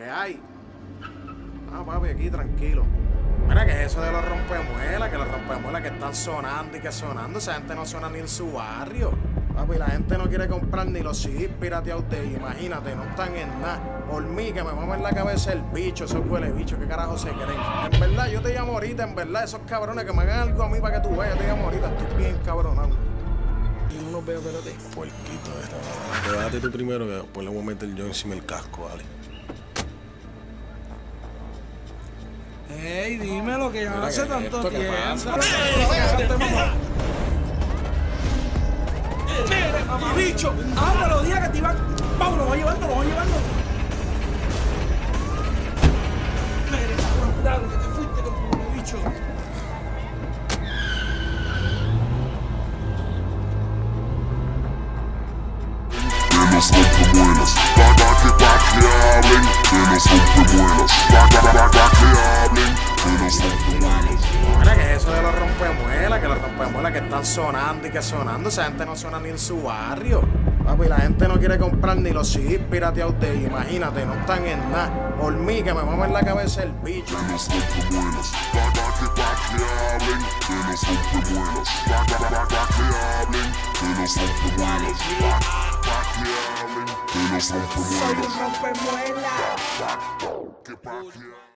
¿Qué hay? Ah, papi, aquí tranquilo. Mira, que es eso de los rompemuelas? Que los rompemuelas que están sonando y que sonando. Esa gente no suena ni en su barrio. Papi, la gente no quiere comprar ni los CDs pirateados de. Imagínate, no están en nada. Por mí, que me vamos en la cabeza el bicho, esos huele bicho, ¿qué carajo se creen? En verdad, yo te llamo ahorita, en verdad, esos cabrones que me hagan algo a mí para que tú veas, yo te llamo ahorita, estoy bien cabronado. Y uno ve, espérate, puerquito de esta. Quédate tú primero, que después le voy a meter yo encima el casco, dale. Ey, dime lo que Mira, hace ¿qué es tanto tiempo. mamá. Mamá, bicho, háblalo, día que te iban. Vamos, lo vamos llevando, lo vamos llevando. Dale, que te fuiste con tu bicho. los rompemuelas, rompemuelas? Que están sonando y que sonando. Esa gente no suena ni en su barrio. Papi, la gente no quiere comprar ni los CDs pirateados de ahí. Imagínate, no están en nada. Por mí, que me vamos en la cabeza el bicho. Soy un